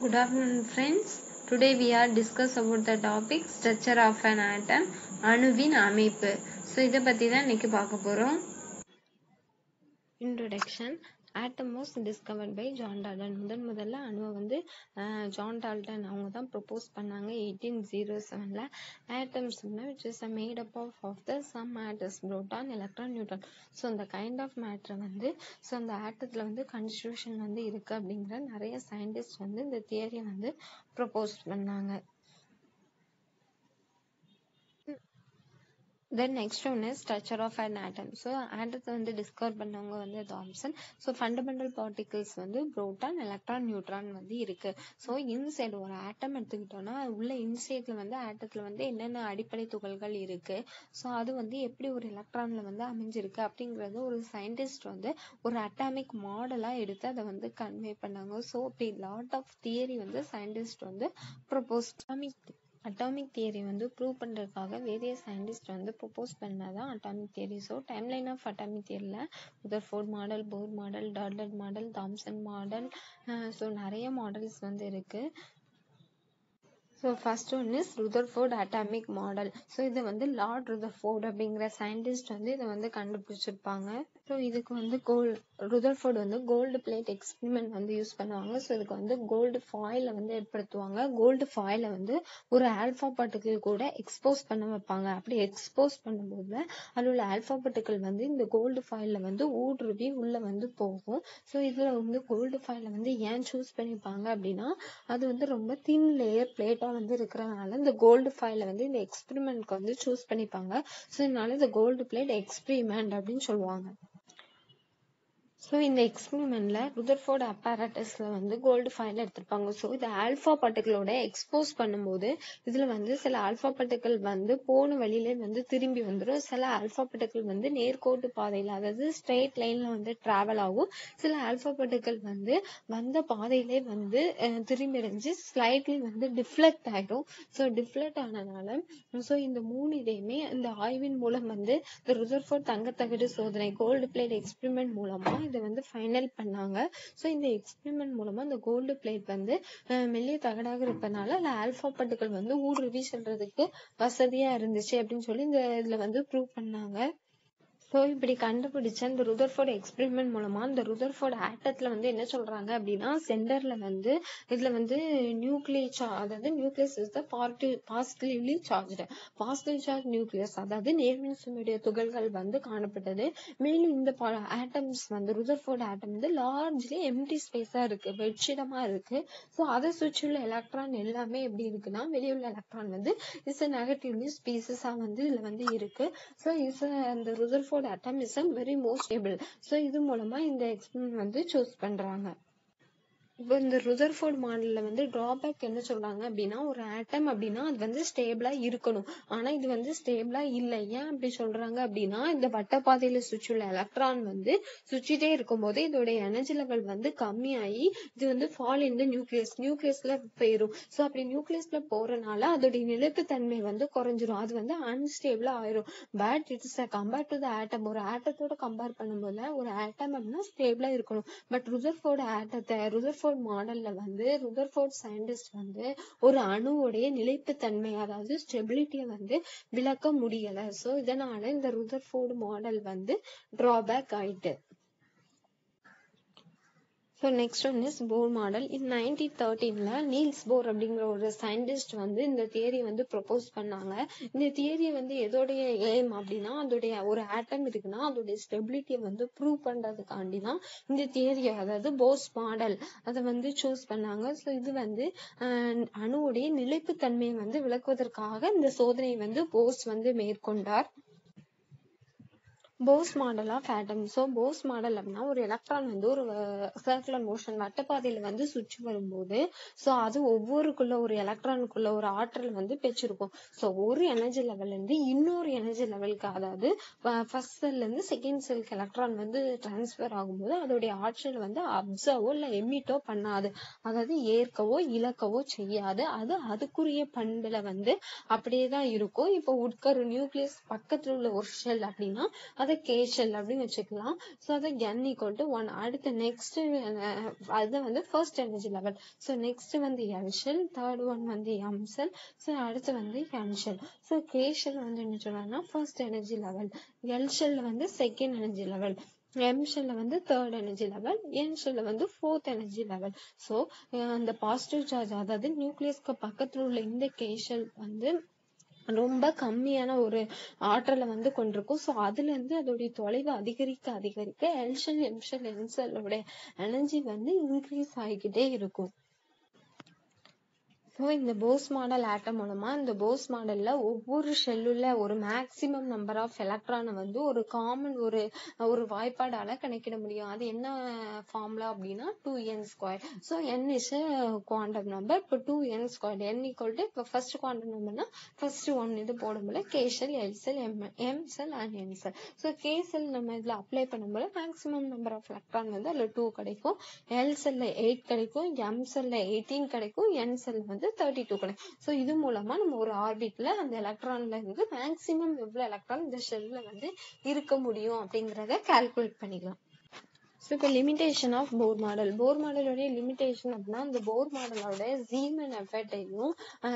Good afternoon friends. Today we are discuss about the topic structure of an atom அணுவின் அமைப்பு so இதை பற்றி தான் இன்னைக்கு பார்க்க போகிறோம் introduction atom was discovered by John Dalton முதன் முதல்ல அணுவை வந்து ஜான் டால்டன் அவங்க தான் ப்ரொப்போஸ் பண்ணாங்க எயிட்டீன் ஜீரோ செவனில் atoms which is made up of of the sum atoms proton electron neutron so அந்த கைண்ட் ஆஃப் மேட்ரை வந்து ஸோ அந்த ஆட்டத்தில் வந்து கன்ஸ்டியூஷன் வந்து இருக்குது அப்படிங்கிற நிறைய சயின்டிஸ்ட் வந்து இந்த தியரியை வந்து ப்ரொப்போஸ் பண்ணாங்க. Then next one is structure of an atom so ஆட்டத்தை வந்து டிஸ்கவர் பண்ணவங்க வந்து தாம்சன். ஸோ ஃபண்டமெண்டல் பார்ட்டிகிள்ஸ் வந்து புரோட்டான் எலக்ட்ரான் நியூட்ரான் வந்து இருக்கு. ஸோ இன்சைட் ஒரு ஆட்டம் எடுத்துக்கிட்டோம்னா உள்ள இன்சைட்ல வந்து ஆட்டத்துல வந்து என்னென்ன அடிப்படை துகள்கள் இருக்கு? ஸோ அது வந்து எப்படி ஒரு எலக்ட்ரான்ல வந்து அமைஞ்சிருக்கு அப்படிங்கறது ஒரு சயின்டிஸ்ட் வந்து ஒரு அட்டாமிக் மாடலா எடுத்து அதை வந்து கன்வே பண்ணாங்க. ஸோ அப்படி லாட் ஆஃப் தியரி வந்து சயின்டிஸ்ட் வந்து ப்ரொபோஸ் அட்டாமிக் அட்டாமிக் தியரி வந்து ப்ரூவ் பண்ணுறதுக்காக வேரிய சயின்டிஸ்ட் வந்து ப்ரொப்போஸ் தான் atomic theory so time line of atomic தியரியில் Rutherford model Bohr model Dalton model Thomson model so நிறைய மாடல்ஸ் வந்து இருக்குது so first one is Rutherford atomic model so இது வந்து லார்ட் ருதர்ஃபோர்ட் அப்படிங்கிற சயின்டிஸ்ட் வந்து இதை வந்து கண்டுபிடிச்சிருப்பாங்க. ஸோ இதுக்கு வந்து கோல் ருதர்ஃபோர்டு வந்து கோல்டு பிளேட் எக்ஸ்பிரிமெண்ட் வந்து யூஸ் பண்ணுவாங்க. ஸோ இதுக்கு வந்து கோல்டு ஃபாயிலை வந்து ஏற்படுத்துவாங்க. கோல்டு ஃபாயிலை வந்து ஒரு ஆல்ஃபா பார்ட்டிகிள் கூட எக்ஸ்போஸ் பண்ண வைப்பாங்க. அப்படி எக்ஸ்போஸ் பண்ணும்போது அதில் உள்ள ஆல்ஃபா பார்ட்டிகிள் வந்து இந்த கோல்டு ஃபாயிலில் வந்து ஊடுருவி உள்ள வந்து போகும். ஸோ இதில் வந்து கோல்டு ஃபாயிலை வந்து ஏன் சூஸ் பண்ணிப்பாங்க அப்படின்னா அது வந்து ரொம்ப தின் லேயர் பிளேட்டாக வந்து இருக்கிறதுனால இந்த கோல்டு ஃபாயிலை வந்து இந்த எக்ஸ்பிரிமெண்ட்க்கு வந்து சூஸ் பண்ணிப்பாங்க. ஸோ இதனால இந்த கோல்டு பிளேட் எக்ஸ்பிரிமெண்ட் அப்படின்னு சொல்லுவாங்க. ஸோ இந்த எக்ஸ்பிரிமெண்ட்ல ருதர்ஃபோர்ட் அப்பாரட்டஸ்ல வந்து கோல்டு ஃபைல் எடுத்திருப்பாங்க. ஸோ இது ஆல்ஃபா பட்டுக்களோட எக்ஸ்போஸ் பண்ணும்போது இதுல வந்து சில ஆல்ஃபா பட்டுக்கள் வந்து போன வழியிலே வந்து திரும்பி வந்துடும் சில ஆல்ஃபா பட்டுக்கள் வந்து நேர்கோட்டு பாதையில் அதாவது ஸ்ட்ரெயிட் லைன்ல வந்து டிராவல் ஆகும். சில ஆல்ஃபா பட்டுக்கள் வந்து வந்த பாதையிலே வந்து திரும்பிடைஞ்சு ஸ்லைட்லி வந்து டிஃப்ளெக்ட் ஆயிடும். ஸோ டிஃப்ளெக்ட் ஆனதுனால ஸோ இந்த மூணு இதையுமே இந்த ஆய்வின் மூலம் வந்து இந்த ருதர்ஃபோர்ட் தங்கத்தகடு சோதனை கோல்டு பிளேட் எக்ஸ்பிரிமெண்ட் மூலமா இதை வந்து ஃபைனல் பண்ணாங்க. ஸோ இந்த எக்ஸ்பெரிமெண்ட் மூலமா இந்த கோல்டு பிளேட் வந்து மெல்லிய தகடாக இருப்பதனால அதில் ஆல்ஃபா பட்டுகள் வந்து ஊடுருவி செல்றதுக்கு வசதியா இருந்துச்சு அப்படின்னு சொல்லி இந்த இதுல வந்து ப்ரூவ் பண்ணாங்க. ஸோ இப்படி கண்டுபிடிச்ச இந்த ருதர்ஃபோர்ட் எக்ஸ்பெரிமெண்ட் மூலமா இந்த ருதர்ஃபோர்ட் ஆட்டத்தில் வந்து என்ன சொல்றாங்க அப்படின்னா சென்டர்ல வந்து இதுல வந்து நியூக்ளியஸ் அதாவது nucleus is the positively charged positive charge nucleus அதாவது நேர்மின் துகள்கள் வந்து காணப்பட்டது. மேலும் இந்த ஆட்டம்ஸ் வந்து ருதர்ஃபோர்ட் ஆட்டம் வந்து லார்ஜ்லி எம்டி ஸ்பேஸா இருக்கு வெற்றிடமா இருக்கு. ஸோ அதை சுற்றியுள்ள எலக்ட்ரான் எல்லாமே எப்படி இருக்குன்னா வெளியுள்ள எலக்ட்ரான் வந்து இஸ் நெகட்டிவ்லி ஸ்பீசஸா வந்து இதுல வந்து இருக்கு. ஸோ இஸ் அந்த Rutherford Rutherford very most stable so இது மூலமா இந்த எக்ஸ்பெரிமெண்ட் வந்து சூஸ் பண்றாங்க. இப்போ இந்த ருதர்ஃபோர்ட் மாடல்ல வந்து டிராபேக் என்ன சொல்றாங்க அப்படின்னா ஒரு ஆட்டம் அப்படின்னா அது வந்து ஸ்டேபிளா இருக்கணும். ஆனா இது வந்து ஸ்டேபிளா இல்லை. ஏன் அப்படி சொல்றாங்க அப்படின்னா இந்த வட்டப்பாதையில உள்ள எலக்ட்ரான் வந்து சுவிட்சிட்டே இருக்கும் போது இதோடைய எனர்ஜி லெவல் வந்து கம்மியாகி இது வந்து ஃபால் இந்த நியூக்ளியஸ் நியூக்ளியஸ்ல போயிடும் ஸோ அப்படி நியூக்ளியஸ்ல போறனால அதோடைய நிலைப்பு தன்மை வந்து குறைஞ்சிரும். அது வந்து அன்ஸ்டேபிளா ஆயிரும். But it's compare to the atom ஒரு ஆட்டத்தோட கம்பேர் பண்ணும்போது ஒரு ஆட்டம் அப்படின்னா ஸ்டேபிளா இருக்கணும். பட் ருதர்ஃபோர்ட் ஆட்டத்தை ருதர்ஃபோர்ட் ருதர்ஃபோர்ட் மாடல்ல வந்து ருதர்ஃபோர்ட் சயின்டிஸ்ட் வந்து ஒரு அணுவுடைய நிலைப்பு தன்மை அதாவது ஸ்டெபிலிட்டியை வந்து விளக்க முடியல. சோ இதனால இந்த ருதர்ஃபோர்ட் மாடல் வந்து டிராபேக் ஆயிட்டு. So next one is Bohr model in nineteen தேர்ட்டீன்ல Niels Bohr அப்படிங்கிற ஒரு சயின்டிஸ்ட் வந்து இந்த தியரி வந்து ப்ரொபோஸ் பண்ணாங்க. இந்த தியரி வந்து எதோடைய எய்ம் அப்படின்னா அதோடைய ஒரு ஆட்டம் இருக்குன்னா அதோடைய ஸ்டெபிலிட்டியை வந்து ப்ரூவ் பண்ணுறதுக்காண்டி தான் இந்த தியரி அதாவது போர்ஸ் மாடல் அதை வந்து சூஸ் பண்ணாங்க. ஸோ இது வந்து அணுவுடைய நிலைப்புத்தன்மையை வந்து விளக்குவதற்காக இந்த சோதனையை வந்து போர்ஸ் வந்து மேற்கொண்டார். Bohr's model of atom so Bohr's model அப்படின்னா ஒரு எலக்ட்ரான் வந்து ஒரு சர்க்குலர் மோஷன் வட்டப்பாதையில வந்து சுற்றி வரும்போது ஸோ அது ஒவ்வொருக்குள்ள ஒரு எலக்ட்ரானுக்குள்ள ஒரு ஆற்றல் வந்து பெற்றிருக்கும். ஸோ ஒரு எனர்ஜி லெவல்ல இருந்து இன்னொரு எனர்ஜி லெவலுக்கு அதாவது ஃபர்ஸ்ட் செல்ல இருந்து செகண்ட் செல்க்கு எலக்ட்ரான் வந்து டிரான்ஸ்ஃபர் ஆகும்போது அதோடைய ஆற்றல் வந்து அப்சர்வோ இல்லை எமிட்டோ பண்ணாது. அதாவது ஏற்கவோ இழக்கவோ செய்யாது. அது அதுக்குரிய பண்புல வந்து அப்படியே தான் இருக்கும். இப்போ உட்கரு நியூக்ளியஸ் பக்கத்துல உள்ள ஒரு ஷெல் அப்படின்னா அதை கே அப்படின்னு வச்சுக்கலாம். ஸோ அதை n ஈக்குவல் டு ஒன் அடுத்து நெக்ஸ்ட் அது வந்து first energy level so next வந்து எல் ஷெல் தேர்ட் ஒன் வந்து எம் ஸோ அடுத்து வந்து என் ஸோ கேஷல் வந்து என்ன சொல்றாங்கன்னா ஃபர்ஸ்ட் எனர்ஜி லெவல் எல்ஷல்ல வந்து செகண்ட் எனர்ஜி லெவல் எம் ஷெல்ல வந்து தேர்ட் எனர்ஜி லெவல் என் ஷெல்ல வந்து ஃபோர்த் எனர்ஜி லெவல் ஸோ அந்த பாசிட்டிவ் சார்ஜ் அதாவது நியூக்ளியஸ்க்கு பக்கத்துல உள்ள இந்த கேஷல் வந்து ரொம்ப கம்மியான ஒரு ஆற்றலை வந்து கொண்டிருக்கும். ஸோ அதுல இருந்து அதோடைய தொலைவு அதிகரிக்க அதிகரிக்க எல்ஷன் எம்ஷன் என்ஷெல்லோட எனர்ஜி வந்து இன்க்ரீஸ் ஆகிக்கிட்டே இருக்கும். ஸோ இந்த போஸ் மாடல் ஆட்டம் மூலமா இந்த போஸ் மாடல்ல ஒவ்வொரு ஷெல்லுல ஒரு மேக்சிமம் நம்பர் ஆஃப் எலக்ட்ரானை வந்து ஒரு காமன் ஒரு ஒரு வாய்ப்பாடால கணக்கிட முடியும். அது என்ன ஃபார்முலா அப்படின்னா two n square so n is quantum number இப்போ two n square n equal to இப்போ ஃபர்ஸ்ட் குவாண்டம் நம்பர்னா ஃபர்ஸ்ட் ஒன் இது போடும்போது K shell L shell M M shell and N shell so K shell நம்ம இதில் apply பண்ணும்போது maximum number of electron வந்து அதில் டூ கிடைக்கும். எல் செல்ல எயிட் கிடைக்கும். எம் செல்ல எயிட்டீன் கிடைக்கும். என் செல் வந்து தேர்ட்டி டூ கிடைக்கும் ஸோ இது மூலமா நம்ம ஒரு ஆர்பிட்ல அந்த எலக்ட்ரான்ல இருந்து மேக்ஸிமம் எவ்வளவு எலக்ட்ரான் இந்த ஷெல்ல வந்து இருக்க முடியும் அப்படிங்கறத கால்குலேட் பண்ணிக்கலாம். ஸோ இப்போ limitation of Bohr model Bohr மாடலுடைய limitation அப்படின்னா அந்த போர் மாடலோட ஜீமன் எஃபெக்டையும்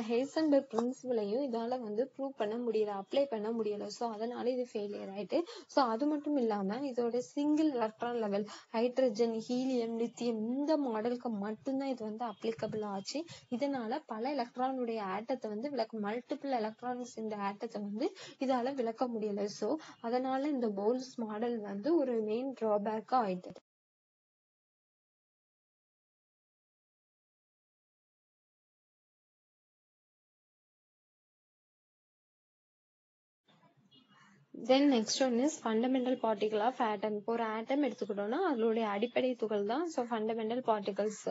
ஹேசன்பர்க் பிரின்சிபலையும் இதால வந்து ப்ரூவ் பண்ண முடியல அப்ளை பண்ண முடியல. ஸோ அதனால இது ஃபெயிலியர் ஆயிட்டு ஸோ அது மட்டும் இல்லாம இதோட single electron level hydrogen helium lithium இந்த மாடலுக்கு மட்டும்தான் இது வந்து அப்ளிகபிள் ஆச்சு. இதனால பல எலக்ட்ரானுடைய ஆட்டத்தை வந்து விளக்க மல்டிபிள் எலக்ட்ரான்ஸ் இந்த ஆட்டத்தை வந்து இதால விளக்க முடியல. ஸோ அதனால இந்த போல்ஸ் மாடல் வந்து ஒரு மெயின் ட்ராபேக்காக ஆயிட்டு then next one is fundamental particle of atom இப்போ ஒரு ஆட்டம் எடுத்துக்கிட்டோம்னா அதனுடைய அடிப்படை துகள் தான் so fundamental particles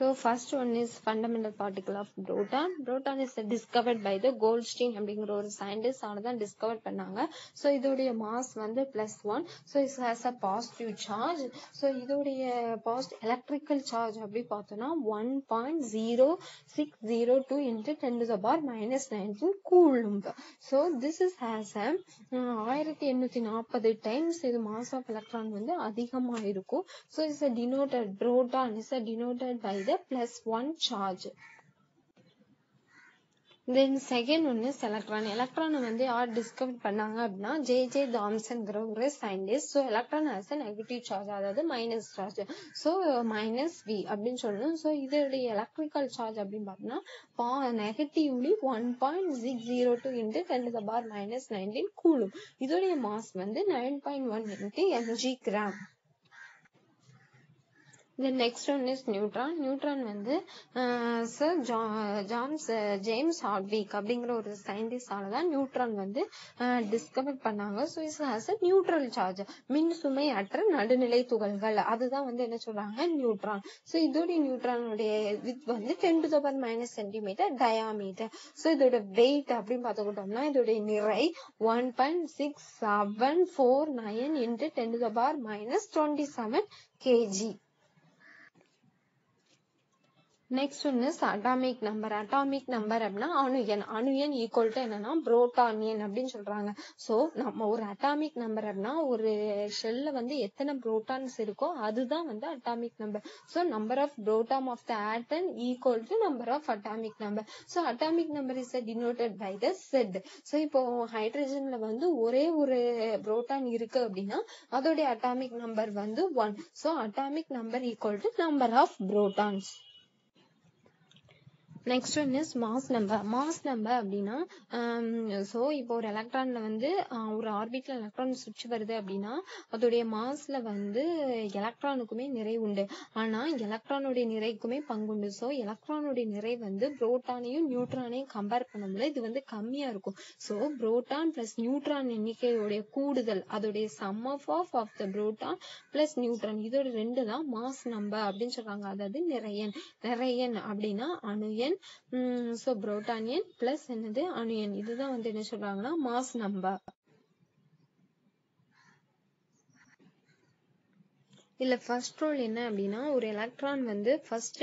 So first one is fundamental particle of proton. Proton is discovered by the Goldstein அப்படிங்கிற ஒரு சயின்டிஸ்ட் அவர் தான் டிஸ்கவர் பண்ணாங்க ஸோ இதோடைய மாஸ் வந்து plus one so it has a positive charge so இதோடைய பாசிட் எலக்ட்ரிக்கல் சார்ஜ் அப்படி பார்த்தோம்னா one point zero six zero two into ten to power minus nineteen coulomb so this is has a ஆயிரத்தி எண்ணூத்தி நாற்பது times இது mass of electron வந்து அதிகமாக இருக்கும் so it's a denoted proton is a denoted by the plus one charge then second ஒன்று electron electron வந்து யார் டிஸ்கவர் பண்ணாங்க அப்படின்னா ஜே ஜே தாம்சன்கிற ஒரு scientist so electron has a negative charge அதாவது minus charge so minus V அப்படின்னு சொல்லணும். ஸோ இதோடைய எலக்ட்ரிக்கல் சார்ஜ் அப்படின்னு பார்த்தோம்னா பா negatively one point six zero two into ten the power minus nineteen coulomb இதோடைய மாஸ் வந்து nine point one into mg gram then next one is neutron neutron வந்து sir James James Chadwick அப்படிங்கிற ஒரு சயின்டிஸ்டால தான் நியூட்ரான் வந்து discover பண்ணாங்க. So is has a neutral charge மின் சுமை அற்ற நடுநிலை துகள்கள். அதுதான் வந்து என்ன சொல்றாங்க? நியூட்ரான் ஸோ இதோடைய நியூட்ரானுடைய வித் வந்து ten to power minus centimeter diameter so இதோட வெயிட் அப்படின்னு பார்த்துக்கிட்டோம்னா இதோடைய நிறை one point six seven four nine into ten to power minus twenty seven kg next one atomic number atomic number அப்படின்னா அணு எண் அணு எண் ஈக்குவல் டு என்னன்னா புரோட்டான் எண் அப்படின்னு சொல்றாங்க. ஸோ நம்ம ஒரு அட்டாமிக் நம்பர் அப்படின்னா ஒரு ஷெல்ல வந்து எத்தனை புரோட்டான்ஸ் இருக்கோ அதுதான் வந்து atomic number so number of proton of the atom equal to number of atomic number so atomic number is denoted by the Z so இப்போ ஹைட்ரஜன்ல வந்து ஒரே ஒரு புரோட்டான் இருக்கு அப்படின்னா அதோடைய அட்டாமிக் நம்பர் வந்து one so atomic number equal to number of protons next one is mass number mass number அப்படின்னா um, ஸோ இப்போ ஒரு எலக்ட்ரானில் வந்து uh, ஒரு ஆர்பிட்ல எலக்ட்ரான் சுவிட்ச் வருது அப்படின்னா அதோடைய மாஸ்ல வந்து எலக்ட்ரானுக்குமே நிறை உண்டு. ஆனால் எலக்ட்ரானுடைய நிறைக்குமே பங்குண்டு ஸோ எலக்ட்ரானுடைய நிறை வந்து புரோட்டானையும் நியூட்ரானையும் கம்பேர் பண்ணும்போது இது வந்து கம்மியாக இருக்கும். ஸோ புரோட்டான் பிளஸ் நியூட்ரான் எண்ணிக்கையுடைய கூடுதல் அதோடைய sum of of of the proton plus neutron இதோட ரெண்டு தான் மாஸ் நம்பர் அப்படின்னு சொல்றாங்க. அதாவது நிறையன். நிறையன் அப்படின்னா அணுயன் ஸோ புரோட்டானியன் பிளஸ் என்னது? ஆனியன் இதுதான் வந்து என்ன சொல்றாங்கன்னா மாஸ் நம்பர் இதில் ஃபர்ஸ்ட் ரூல் என்ன அப்படின்னா ஒரு எலக்ட்ரான் வந்து ஃபர்ஸ்ட்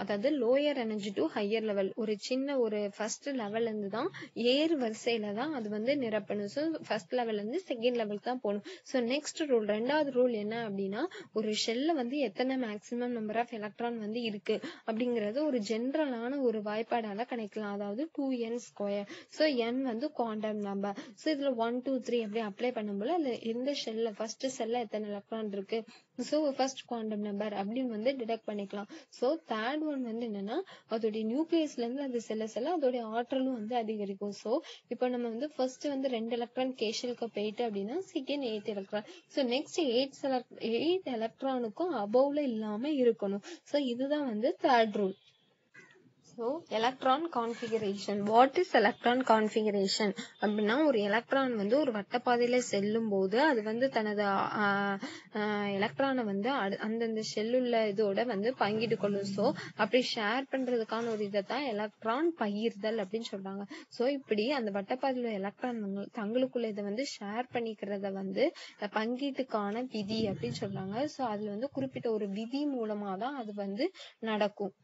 அதாவது lower energy to higher level ஒரு சின்ன ஒரு ஃபர்ஸ்ட் லெவல்ல இருந்து தான் ஏர் வரிசையில தான் அது வந்து நிரப்பணும். ஸோ ஃபர்ஸ்ட் லெவல்ல இருந்து செகண்ட் லெவலுக்கு தான் போகணும். ஸோ நெக்ஸ்ட் ரூல் ரெண்டாவது ரூல் என்ன அப்படின்னா ஒரு ஷெல்ல வந்து எத்தனை மேக்ஸிமம் நம்பர் ஆஃப் எலக்ட்ரான் வந்து இருக்கு அப்படிங்கறது ஒரு ஜென்ரலான ஒரு வாய்ப்பாடால கிடைக்கலாம் அதாவது two n square so n வந்து குவாண்டம் நம்பர் ஸோ இதுல ஒன் டூ த்ரீ அப்படி அப்ளை பண்ணும்போது அதுல எந்த ஷெல்ல ஃபர்ஸ்ட் ஷெல்ல எத்தனை எலக்ட்ரான் இருக்கு? ஸோ ஃபர்ஸ்ட் குவாண்டம் நம்பர் அப்படின்னு வந்து டிடெக்ட் பண்ணிக்கலாம். ஸோ தேர்ட் ஒன் வந்து என்னன்னா அதோடைய நியூக்ளியஸ்ல இருந்து அது செல்ல செல்ல அதோடைய ஆற்றலும் வந்து அதிகரிக்கும். ஸோ இப்போ நம்ம வந்து ஃபர்ஸ்ட் வந்து ரெண்டு எலக்ட்ரான் கேஷலுக்கு போயிட்டு அப்படின்னா second eight electron so next eight eight எலக்ட்ரானுக்கும் அபவ்ல இல்லாம இருக்கணும். ஸோ இதுதான் வந்து third rule so electron configuration what is electron configuration அப்படின்னா ஒரு எலக்ட்ரான் வந்து ஒரு வட்டப்பாதையில செல்லும் போது அது வந்து தனது எலக்ட்ரானை வந்து அந்தந்த செல்லுள்ள இதோட வந்து பங்கிட்டு கொள்ளும். ஸோ அப்படி ஷேர் பண்றதுக்கான ஒரு இதை தான் எலக்ட்ரான் பகிர்தல் அப்படின்னு சொல்றாங்க. ஸோ இப்படி அந்த வட்டப்பாதையில் எலக்ட்ரான் தங்களுக்குள்ள இதை வந்து ஷேர் பண்ணிக்கிறத வந்து பங்கீட்டுக்கான விதி அப்படின்னு சொல்றாங்க. ஸோ அதுல வந்து குறிப்பிட்ட ஒரு விதி மூலமா தான் அது வந்து நடக்கும்.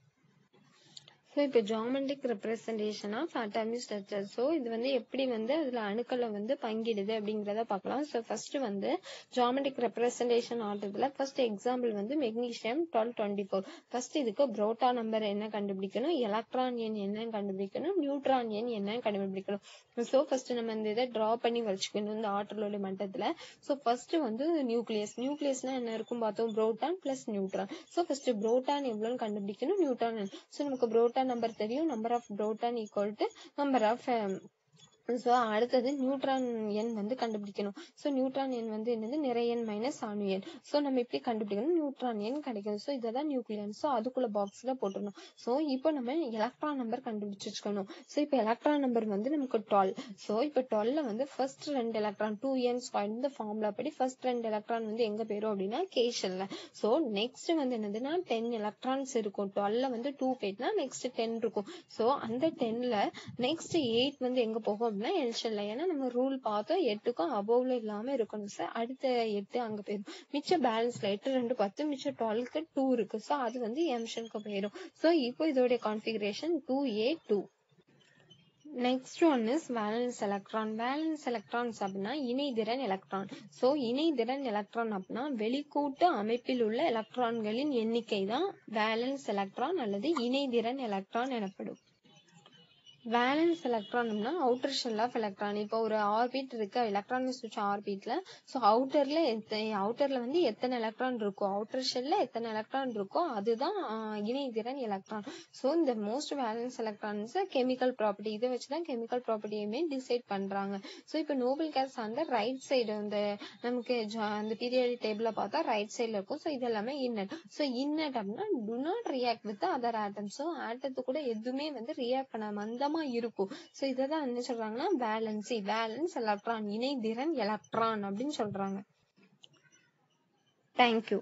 ஸோ இப்போ geometric representation of atomic structure so இது வந்து எப்படி வந்து அதில் அணுக்களை வந்து பங்கிடுது அப்படிங்கிறத பார்க்கலாம். ஸோ ஃபர்ஸ்ட் வந்து ஜாமெண்ட்ரிக் ரெப்ரசன்டேஷன் ஆட்டத்தில் ஃபர்ஸ்ட் எக்ஸாம்பிள் வந்து magnesium twelve twenty four first இதுக்கு புரோட்டா நம்பர் என்ன கண்டுபிடிக்கணும்? எலக்ட்ரான் எண் என்ன கண்டுபிடிக்கணும்? நியூட்ரான் எண் என்ன கண்டுபிடிக்கணும்? ஸோ ஃபர்ஸ்ட் நம்ம இந்த இதை ட்ரா பண்ணி வச்சுக்கணும் இந்த ஆற்றலோட மட்டத்தில். ஸோ ஃபர்ஸ்ட் வந்து நியூக்ளியஸ் நியூக்ளியஸ்னா என்ன இருக்கும் பார்த்தோம்? Proton plus neutron so first proton எவ்வளோன்னு கண்டுபிடிக்கணும்? நியூட்ரான் ஸோ நமக்கு புரோட்டான் நம்பர் தெரியும். Number of proton equal to number of so அடுத்தது நியூட்ரான் எண் வந்து கண்டுபிடிக்கணும். ஸோ நியூட்ரான் எண் வந்து என்னது? நிறைய எண் மைனஸ் அணு எண். ஸோ நம்ம இப்படி கண்டுபிடிக்கணும்? நியூட்ரான் எண் கிடைக்கும் ஸோ இதை தான் நியூக்ளியன் ஸோ அதுக்குள்ள பாக்ஸ்ல போட்டுடணும். ஸோ இப்போ நம்ம எலக்ட்ரான் நம்பர் கண்டுபிடிச்சு வச்சுக்கணும். ஸோ இப்போ எலக்ட்ரான் நம்பர் வந்து நமக்கு டுவெல் ஸோ இப்போ டுவெல்ல வந்து ஃபர்ஸ்ட் ரெண்டு எலக்ட்ரான் டூ என் ஸ்கொயர் இந்த ஃபார்முலா படி ஃபர்ஸ்ட் ரெண்டு எலக்ட்ரான் வந்து எங்க போயிரும் அப்படின்னா கேஷன்ல. ஸோ நெக்ஸ்ட் வந்து என்னதுன்னா டென் எலக்ட்ரான்ஸ் இருக்கும். டுவெல்ல வந்து டூ போயிட்டுனா நெக்ஸ்ட் டென் இருக்கும். ஸோ அந்த டென்ல நெக்ஸ்ட் எயிட் வந்து எங்க போகும் அப்படின்னா எல்ஷன்ல ஏன்னா நம்ம ரூல் பார்த்தோம் எட்டுக்கும் அபோவ்ல இல்லாம இருக்கணும் சார் அடுத்த எட்டு அங்க போயிடும் மிச்ச பேலன்ஸ்ல எட்டு ரெண்டு பத்து மிச்சம் டுவெல்க்கு டூ இருக்கு ஸோ அது வந்து எம்ஷனுக்கு போயிடும் ஸோ இப்போ இதோடைய configuration two eight two next one is valence electron valence electrons அப்படின்னா இணைதிறன் எலக்ட்ரான் ஸோ இணைதிறன் எலக்ட்ரான் அப்படின்னா வெளிக்கூட்டு அமைப்பில் உள்ள எலக்ட்ரான்களின் எண்ணிக்கை தான் வேலன்ஸ் எலக்ட்ரான் அல்லது இணைதிறன் எலக்ட்ரான் எனப்படும். வேலன்ஸ் எலக்ட்ரான்னா அவுட்டர் ஷெல் ஆஃப் எலக்ட்ரான் இப்போ ஒரு ஆர்பிட் இருக்கு. எலக்ட்ரான் சுவிட்ச் ஆர்பிட்ல ஸோ அவுட்டர்ல அவுட்டர்ல வந்து எத்தனை எலக்ட்ரான் இருக்கோ அவுட்டர் ஷெல்ல எத்தனை எலக்ட்ரான் இருக்கோ அதுதான் இணையதிறன் இணைதிறன் எலக்ட்ரான் ஸோ இந்த most valence electrons chemical property இதை வச்சு தான் கெமிக்கல் ப்ராப்பர்ட்டியுமே டிசைட் பண்றாங்க. ஸோ இப்போ நோபல் கேஸ் அந்த ரைட் சைடு அந்த நமக்கு ஜா- அந்த பீரியட் டேபிள பார்த்தா ரைட் சைடுல இருக்கும். ஸோ இது எல்லாமே இன்னட் ஸோ இன்னட் அப்படின்னா to not react with other atom so ஆட்டத்து கூட எதுவுமே வந்து ரியாக்ட் பண்ண மந்தமா இருக்கும். சோ இதை தான் என்ன சொல்றாங்கன்னா வேலன்சி பேலன்ஸ் எலக்ட்ரான் இணைதிறன் எலக்ட்ரான் அப்படின்னு சொல்றாங்க. Thank you